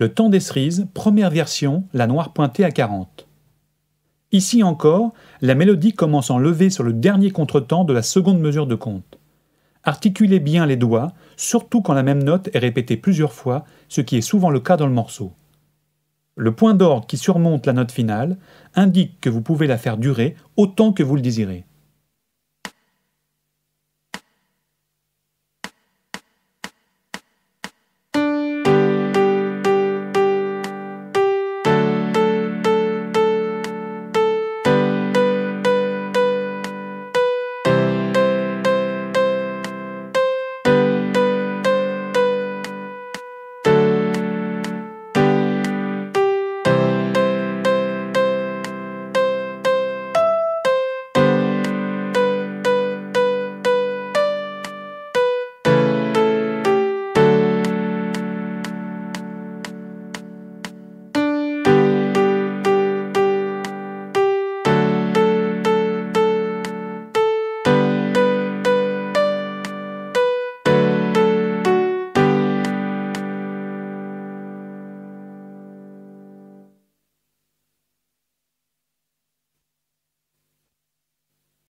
Le temps des cerises, première version, la noire pointée à 40. Ici encore, la mélodie commence en levée sur le dernier contretemps de la seconde mesure de compte. Articulez bien les doigts, surtout quand la même note est répétée plusieurs fois, ce qui est souvent le cas dans le morceau. Le point d'orgue qui surmonte la note finale indique que vous pouvez la faire durer autant que vous le désirez.